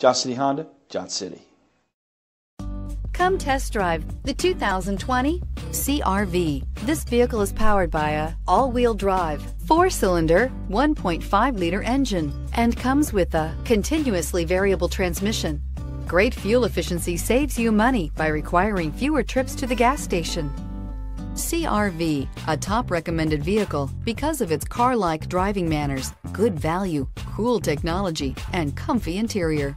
Johnson City Honda, Johnson City. Come test drive the 2020 CRV. This vehicle is powered by a all-wheel drive, four-cylinder, 1.5-liter engine and comes with a continuously variable transmission. Great fuel efficiency saves you money by requiring fewer trips to the gas station. CRV, a top recommended vehicle because of its car-like driving manners, good value, cool technology, and comfy interior.